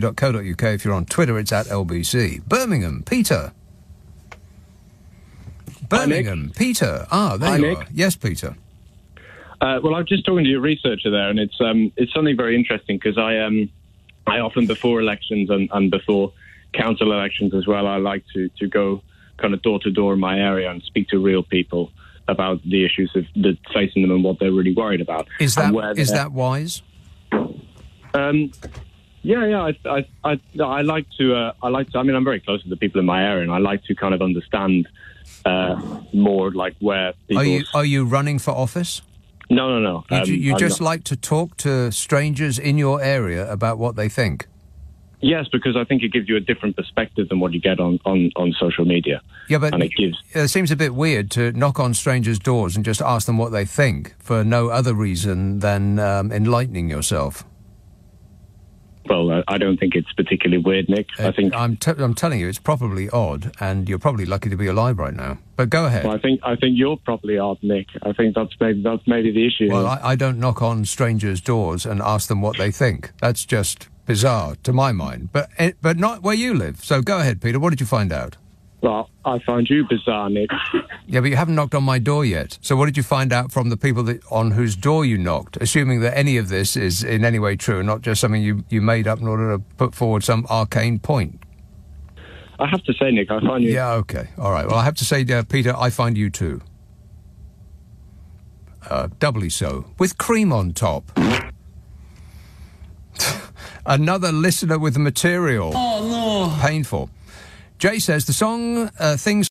lbc.co.uk. If you're on Twitter, it's at LBC. Birmingham, Peter. Birmingham, Peter. Ah, there Hi, you Nick. are. Yes, Peter. Uh, well, I'm just talking to your researcher there, and it's um, it's something very interesting because I um, I often before elections and, and before council elections as well, I like to to go kind of door to door in my area and speak to real people about the issues of that facing them and what they're really worried about. Is that is that wise? Um, yeah, yeah. I, I, I, I like to. Uh, I like to. I mean, I'm very close to the people in my area, and I like to kind of understand uh, more, like where people. Are you are you running for office? No, no, no. You, Um, ju- you just not. like to talk to strangers in your area about what they think. Yes, because I think it gives you a different perspective than what you get on, on, on social media. Yeah, but and it gives. it seems a bit weird to knock on strangers' doors and just ask them what they think for no other reason than um, enlightening yourself. Well, uh, I don't think it's particularly weird, Nick. I think. Uh, I'm, t- I'm telling you, it's probably odd, and you're probably lucky to be alive right now. But go ahead. Well, I think I think you're probably odd, Nick. I think that's maybe that's maybe the issue. Well, I, I don't knock on strangers' doors and ask them what they think. That's just bizarre to my mind. But eh, but not where you live. So go ahead, Peter. What did you find out? Well, I find you bizarre, Nick. Yeah, but you haven't knocked on my door yet. So what did you find out from the people that, on whose door you knocked? Assuming that any of this is in any way true, and not just something you, you made up in order to put forward some arcane point. I have to say, Nick, I find you. Yeah, okay. All right. Well, I have to say, uh, Peter, I find you too. Uh, doubly so. With cream on top. Another listener with material. Oh, no. Painful. Jay says the song uh, Things